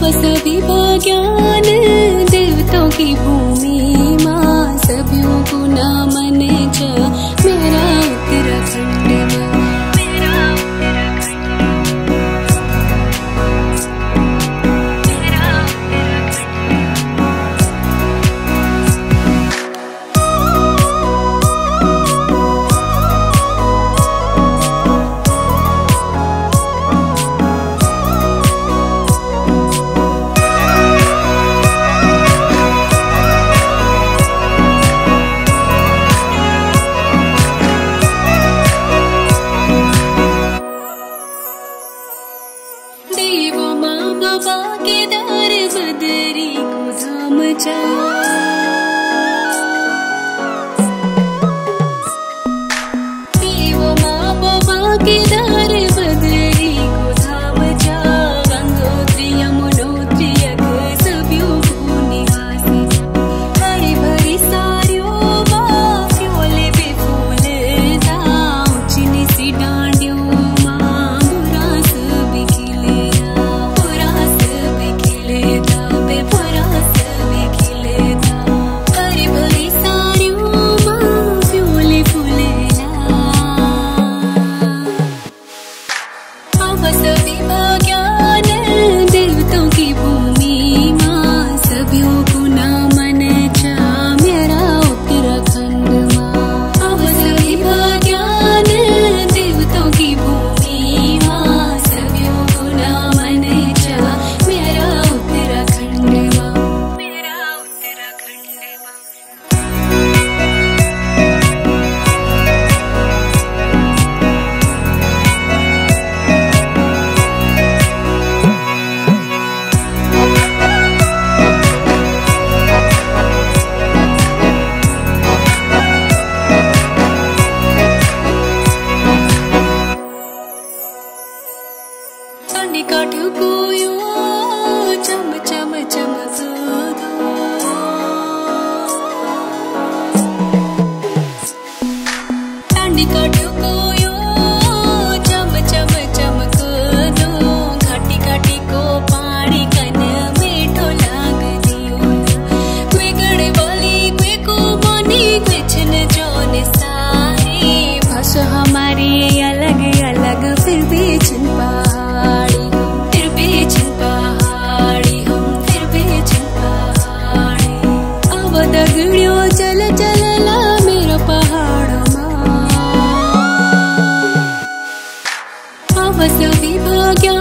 बस विभा ज्ञान देवताओं की भूमि माँ सभी को नामन जा को माँ बाबा के दर बदरी को जाम जा the. કાંડી કાઠું કોયો ચમ ચમ ચમ જોધો કાંડી કાઠ सभी भाग्या